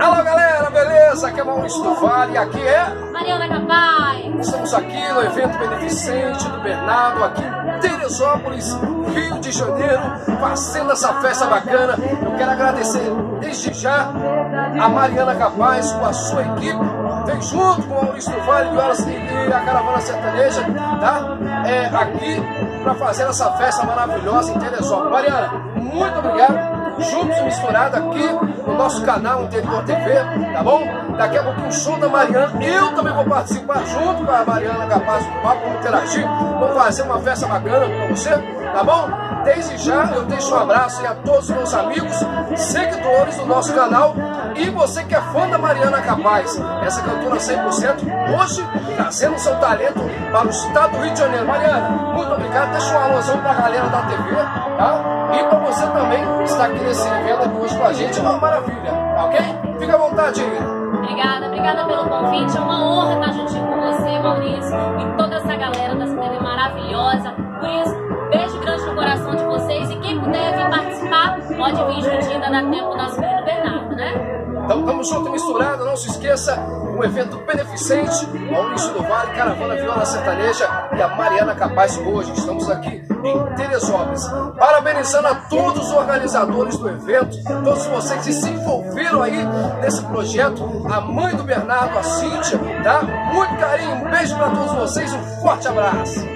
Alô galera, beleza? Aqui é Maurício do Vale e aqui é Mariana Capaz. Estamos aqui no evento beneficente do Bernardo, aqui em Teresópolis, Rio de Janeiro, fazendo essa festa bacana. Eu quero agradecer desde já a Mariana Capaz com a sua equipe, vem junto com o Maurício do Vale e a Caravana Sertaneja, tá? É, aqui para fazer essa festa maravilhosa em Teresópolis. Mariana, muito obrigado juntos misturados aqui no nosso canal Interior TV, tá bom? Daqui a pouquinho o show da Mariana, eu também vou participar junto com a Mariana Capaz do Papo, vamos interagir, vamos fazer uma festa bacana com você, tá bom? Desde já eu deixo um abraço a todos os meus amigos, seguidores do nosso canal e você que é fã da Mariana Capaz, essa cantora 100%, hoje trazendo seu talento para o estado do Rio de Janeiro. Mariana, muito obrigado, deixa um alusão para a galera da TV, tá? E está aqui nesse evento aqui hoje com a gente, é uma maravilha, ok? Fica à vontade aí. Obrigada, obrigada pelo convite. É uma honra estar juntinho com você, Maurício, e toda essa galera dessa TV maravilhosa. Por isso, beijo grande no coração de vocês. E quem puder vir participar, pode vir juntinho, dá tempo nosso querido Tamo junto misturado, não se esqueça, um evento beneficente, Maurício do Vale, Caravana Viola Sertaneja e a Mariana Capaz hoje. Estamos aqui em Teresópolis. Parabenizando a todos os organizadores do evento, todos vocês que se envolveram aí nesse projeto, a mãe do Bernardo, a Cíntia, tá? Muito carinho, um beijo para todos vocês, um forte abraço.